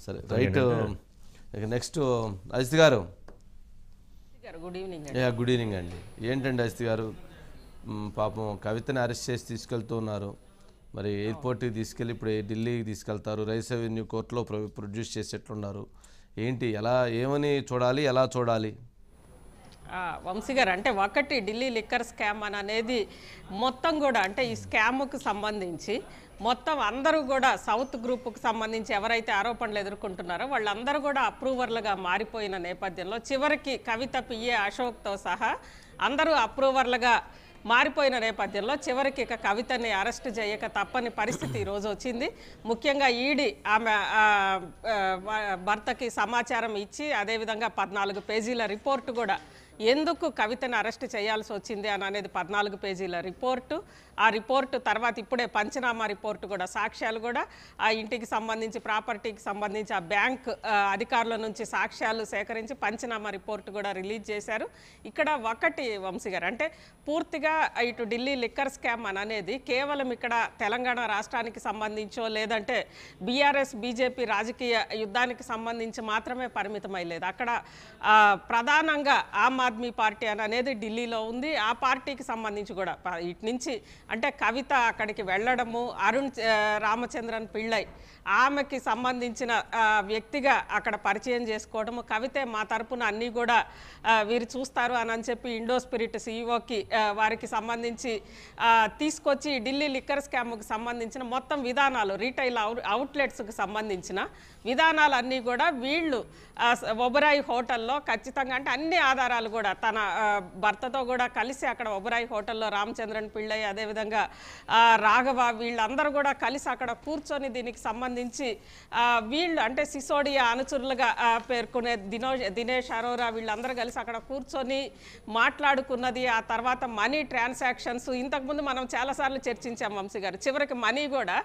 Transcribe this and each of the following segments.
సరే రైట్ ఇక నెక్స్ట్ అజిత్ గారు. గుడ్ ఈవినింగ్ గుడ్ ఈవినింగ్ అండి. ఏంటండి అజిత్ గారు? పాపం కవితని అరెస్ట్ చేసి తీసుకెళ్తూ ఉన్నారు. మరి ఎయిర్పోర్ట్కి తీసుకెళ్ళి ఇప్పుడు ఢిల్లీకి తీసుకెళ్తారు. రైస్ అవెన్యూ కోర్టులో ప్రొ- ప్రొడ్యూస్ చేసేట్లున్నారు. ఏంటి ఎలా ఏమని చూడాలి ఎలా చూడాలి? వంశీ గారు అంటే ఒకటి ఢిల్లీ లిక్కర్ స్కామ్ అని అనేది మొత్తం కూడా అంటే ఈ స్కామ్కు సంబంధించి మొత్తం అందరూ కూడా సౌత్ గ్రూప్కు సంబంధించి ఎవరైతే ఆరోపణలు ఎదుర్కొంటున్నారో వాళ్ళందరూ కూడా అప్రూవర్లుగా మారిపోయిన నేపథ్యంలో చివరికి కవిత పిఏ అశోక్తో సహా అందరూ అప్రూవర్లుగా మారిపోయిన నేపథ్యంలో చివరికి ఇక కవితని అరెస్ట్ చేయక తప్పని పరిస్థితి ఈరోజు వచ్చింది. ముఖ్యంగా ఈడీ ఆమె భర్తకి సమాచారం ఇచ్చి అదేవిధంగా పద్నాలుగు పేజీల రిపోర్టు కూడా ఎందుకు కవితను అరెస్ట్ చేయాల్సి వచ్చింది అని అనేది పద్నాలుగు పేజీల రిపోర్టు. ఆ రిపోర్టు తర్వాత ఇప్పుడే పంచనామా రిపోర్టు కూడా సాక్ష్యాలు కూడా ఆ ఇంటికి సంబంధించి ప్రాపర్టీకి సంబంధించి ఆ బ్యాంక్ అధికారుల నుంచి సాక్ష్యాలు సేకరించి పంచనామా రిపోర్టు కూడా రిలీజ్ చేశారు. ఇక్కడ ఒకటి వంశీ గారు అంటే పూర్తిగా ఇటు ఢిల్లీ లిక్కర్ స్కామ్ అని అనేది కేవలం ఇక్కడ తెలంగాణ రాష్ట్రానికి సంబంధించో లేదంటే బీఆర్ఎస్ బీజేపీ రాజకీయ యుద్ధానికి సంబంధించి మాత్రమే పరిమితమై లేదు. అక్కడ ప్రధానంగా ఆ ఆద్మీ పార్టీ అని అనేది ఢిల్లీలో ఉంది. ఆ పార్టీకి సంబంధించి కూడా ఇటు నుంచి అంటే కవిత అక్కడికి వెళ్ళడము అరుణ్ రామచంద్రన్ పిళ్ళై ఆమెకి సంబంధించిన వ్యక్తిగా అక్కడ పరిచయం చేసుకోవడము కవితే మా తరపున అన్నీ కూడా వీరు చూస్తారు అని అని చెప్పి ఇండో స్పిరిట్ సీఈఓకి వారికి సంబంధించి తీసుకొచ్చి ఢిల్లీ లిక్కర్ స్కామ్కి సంబంధించిన మొత్తం విధానాలు రీటైల్ అవుట్ అవుట్లెట్స్కి సంబంధించిన విధానాలన్నీ కూడా వీళ్ళు ఒబరాయి హోటల్లో ఖచ్చితంగా అంటే అన్ని ఆధారాలు కూడా తన భర్తతో కూడా కలిసి అక్కడ ఒబరాయి హోటల్లో రామచంద్రన్ పిళ్ళయ్య అదేవిధంగా రాఘవ వీళ్ళందరూ కూడా కలిసి అక్కడ కూర్చొని దీనికి సంబంధించి వీళ్ళు అంటే సిసోడియా అనుచరులుగా పేర్కొనే దినో దినేష్ అరోరా వీళ్ళందరూ కలిసి అక్కడ కూర్చొని మాట్లాడుకున్నది. ఆ తర్వాత మనీ ట్రాన్సాక్షన్స్ ఇంతకుముందు మనం చాలాసార్లు చర్చించాం వంశీ గారు. చివరికి మనీ కూడా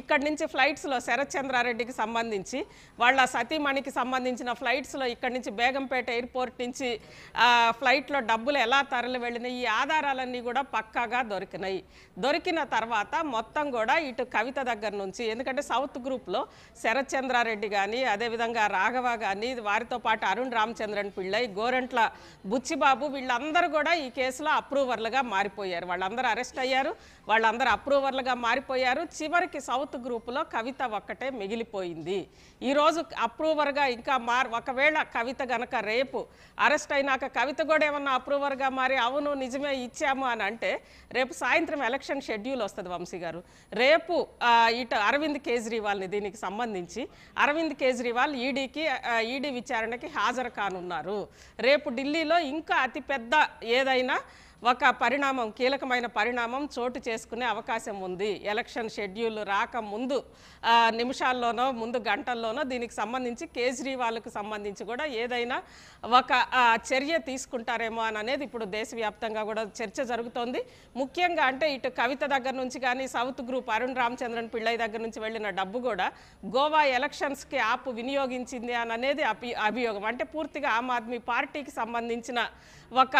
ఇక్కడి నుంచి ఫ్లైట్స్లో శరత్ చంద్రారెడ్డికి సంబంధించి వాళ్ళ సతీమణికి సంబంధించిన ఫ్లైట్స్లో ఇక్కడి నుంచి బేగంపేట ఎయిర్పోర్ట్ నుంచి ఆ, ఫ్లైట్లో డబ్బులు ఎలా తరలి వెళ్ళినాయి ఈ ఆధారాలన్నీ కూడా పక్కాగా దొరికినాయి. దొరికిన తర్వాత మొత్తం కూడా ఇటు కవిత దగ్గర నుంచి ఎందుకంటే సౌత్ గ్రూప్లో శరత్చంద్రారెడ్డి కానీ అదేవిధంగా రాఘవ కానీ వారితో పాటు అరుణ్ రామచంద్రన్ పిళ్ళై గోరంట్ల బుచ్చిబాబు వీళ్ళందరూ కూడా ఈ కేసులో అప్రూవర్లుగా మారిపోయారు. వాళ్ళందరూ అరెస్ట్ అయ్యారు వాళ్ళందరూ అప్రూవర్లుగా మారిపోయారు. చివరికి సౌత్ గ్రూపులో కవిత ఒక్కటే మిగిలిపోయింది. ఈరోజు అప్రూవర్గా ఇంకా మార్ ఒకవేళ కవిత గనక రేపు అరెస్ట్ అయినాక కవిత కూడా ఏమన్నా అప్రూవర్గా మారి అవును నిజమే ఇచ్చాము అని అంటే రేపు సాయంత్రం ఎలక్షన్ షెడ్యూల్ వస్తుంది వంశీ గారు. రేపు ఇటు అరవింద్ కేజ్రీవాల్ని దీనికి సంబంధించి అరవింద్ కేజ్రీవాల్ ఈడీకి ఈడీ విచారణకి హాజరు కానున్నారు. రేపు ఢిల్లీలో ఇంకా అతిపెద్ద ఏదైనా ఒక పరిణామం కీలకమైన పరిణామం చోటు చేసుకునే అవకాశం ఉంది. ఎలక్షన్ షెడ్యూల్ రాక ముందు నిమిషాల్లోనో ముందు గంటల్లోనో దీనికి సంబంధించి కేజ్రీవాల్కు సంబంధించి కూడా ఏదైనా ఒక చర్య తీసుకుంటారేమో అని అనేది ఇప్పుడు దేశవ్యాప్తంగా కూడా చర్చ జరుగుతోంది. ముఖ్యంగా అంటే ఇటు కవిత దగ్గర నుంచి కానీ సౌత్ గ్రూప్ అరుణ్ రామచంద్రన్ పిళ్ళై దగ్గర నుంచి వెళ్ళిన డబ్బు కూడా గోవా ఎలక్షన్స్కి యాప్ వినియోగించింది అని అనేది అభియోగం. అంటే పూర్తిగా ఆమ్ ఆద్మీ పార్టీకి సంబంధించిన ఒక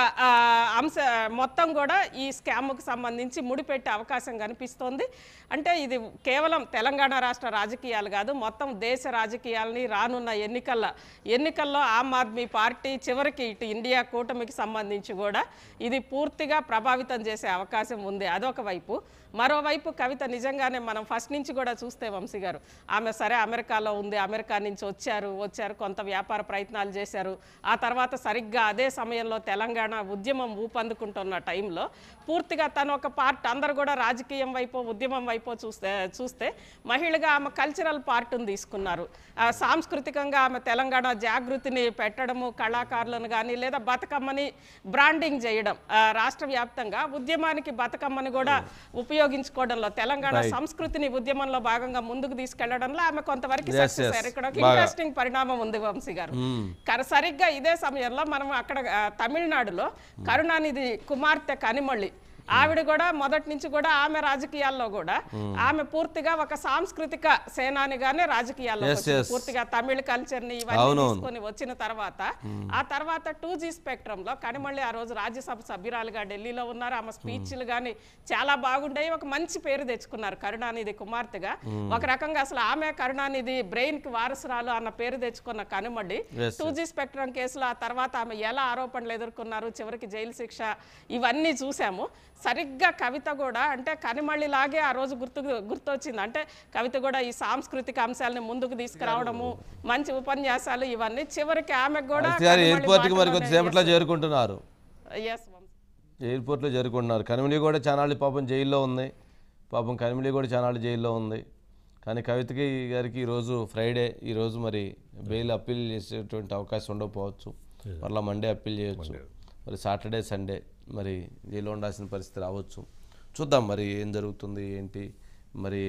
అంశ మొత్తం కూడా ఈ స్కామ్కు సంబంధించి ముడిపెట్టే అవకాశం కనిపిస్తోంది. అంటే ఇది కేవలం తెలంగాణ రాష్ట్ర రాజకీయాలు కాదు మొత్తం దేశ రాజకీయాలని రానున్న ఎన్నికల ఎన్నికల్లో ఆమ్ ఆద్మీ పార్టీ చివరికి ఇటు ఇండియా కూటమికి సంబంధించి కూడా ఇది పూర్తిగా ప్రభావితం చేసే అవకాశం ఉంది అదొక వైపు. మరోవైపు కవిత నిజంగానే మనం ఫస్ట్ నుంచి కూడా చూస్తే వంశీ గారు ఆమె సరే అమెరికాలో ఉంది అమెరికా నుంచి వచ్చారు వచ్చారు కొంత వ్యాపార ప్రయత్నాలు చేశారు. ఆ తర్వాత సరిగ్గా అదే సమయంలో తెలంగాణ ఉద్యమం ఊపందుకుంటున్న టైంలో పూర్తిగా తను ఒక పార్ట్ అందరు కూడా రాజకీయం వైపు ఉద్యమం వైపు చూస్తే చూస్తే మహిళగా ఆమె కల్చరల్ పార్ట్ని తీసుకున్నారు. సాంస్కృతికంగా ఆమె తెలంగాణ జాగృతిని పెట్టడము కళాకారులను కానీ లేదా బతుకమ్మని బ్రాండింగ్ చేయడం రాష్ట్ర వ్యాప్తంగా ఉద్యమానికి బతుకమ్మని కూడా ఉపయోగించుకోవడంలో తెలంగాణ సంస్కృతిని ఉద్యమంలో భాగంగా ముందుకు తీసుకెళ్ళడంలో ఆమె కొంతవరకు సక్సెస్ ఇక్కడ. ఇంట్రెస్టింగ్ పరిణామం ఉంది వంశీ గారు. కర- సరిగ్గా ఇదే సమయంలో మనం అక్కడ ఆ, తమిళనాడులో కరుణానిధి కుమార్తె కనిమొళి ఆవిడ కూడా మొదటి నుంచి కూడా ఆమె రాజకీయాల్లో కూడా ఆమె పూర్తిగా ఒక సాంస్కృతిక సేనానిగానే రాజకీయాల్లో. పూర్తిగా తమిళ కల్చర్ని ఇవన్నీ. తీసుకొని వచ్చిన తర్వాత ఆ తర్వాత టూ జీ స్పెక్ట్రమ్లో కనిమళ్ళి ఆ రోజు రాజ్యసభ సభ్యురాలుగా ఢిల్లీలో ఉన్నారు. ఆమె స్పీచ్లు కానీ చాలా బాగుంటాయి ఒక మంచి పేరు తెచ్చుకున్నారు కరుణానిధి కుమార్తెగా. ఒక రకంగా అసలు ఆమె కరుణానిధి బ్రెయిన్కి వారసురాలు అన్న పేరు తెచ్చుకున్న కనుమడి టూ జీ స్పెక్ట్రమ్ కేసులో ఆ తర్వాత ఆమె ఎలా ఆరోపణలు ఎదుర్కొన్నారు? చివరికి జైలు శిక్ష ఇవన్నీ చూసాము. సరిగ్గా కవిత కూడా అంటే కనిమళ్ళి లాగే ఆ రోజు గుర్తు గుర్తొచ్చింది. అంటే కవిత కూడా ఈ సాంస్కృతిక అంశాలని ముందుకు తీసుకురావడము మంచి ఉపన్యాసాలు ఇవన్నీ చివరికి ఆమెకు కూడా ఎయిర్పోర్ట్కి మరి కొద్దిసేపట్లో చేరుకుంటున్నారు. ఎయిర్పోర్ట్లో చేరుకుంటున్నారు. కనిమిలి కూడా చానాళ్ళు పాపం జైల్లో ఉంది. పాపం కనిమిలి కూడా చానాళ్ళు జైల్లో ఉంది. కానీ కవితకి గారికి ఈరోజు ఫ్రైడే. ఈరోజు మరి బెయిల్ అప్పీల్ చేసేటువంటి అవకాశం ఉండకపోవచ్చు. మరలా మండే అప్పీల్ చేయొచ్చు. మరి సాటర్డే సండే మరి జైల్లో ఉండాల్సిన పరిస్థితి రావచ్చు. చూద్దాం మరి ఏం జరుగుతుంది ఏంటి? మరి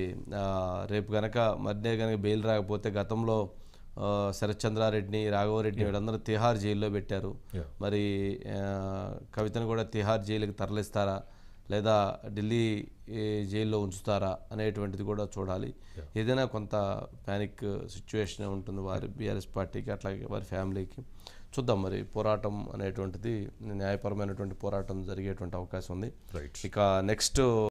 రేపు కనుక మధ్య కనుక బెయిల్ రాకపోతే గతంలో శరత్చంద్రారెడ్డిని రాఘవరెడ్డిని వీళ్ళందరూ తిహార్ జైల్లో పెట్టారు. మరి కవితను కూడా తిహార్ జైలుకి తరలిస్తారా? లేదా ఢిల్లీ జైల్లో ఉంచుతారా? అనేటువంటిది కూడా చూడాలి. ఏదైనా కొంత ప్యానిక్ సిచ్యువేషన్ ఉంటుంది వారి బీఆర్ఎస్ పార్టీకి అట్లాగే వారి ఫ్యామిలీకి చూద్దాం మరి. పోరాటం అనేటువంటిది న్యాయపరమైనటువంటి పోరాటం జరిగేటువంటి అవకాశం ఉంది. రైట్ ఇక నెక్స్ట్